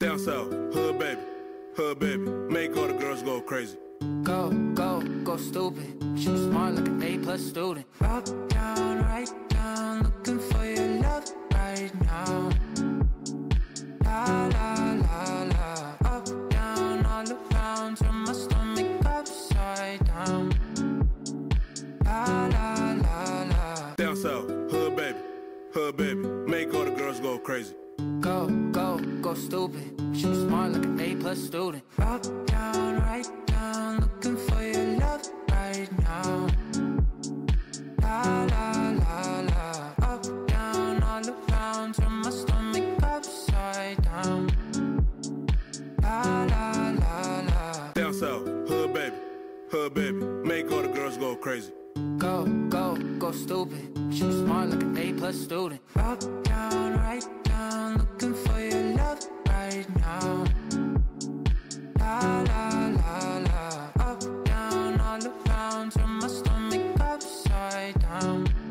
Down south, hood baby, hood baby, make all the girls go crazy. Go, go, go stupid. She was smart like an A plus student. Up, down, right down, looking for your love right now. La la la la, up, down, all around, turn my stomach upside down. La la la la. Down south, hood baby, hood baby, make all the girls go crazy. Go, go, go stupid. She was smart like an A plus student. Up, down, right down, looking for your love right now. La la la la, up, down, all around, turn my stomach upside down. La la la la. Down south, hood baby, hood baby, make all the girls go crazy. Go, go, go stupid. She was smart like an A plus student. Up, down, right down, looking for down.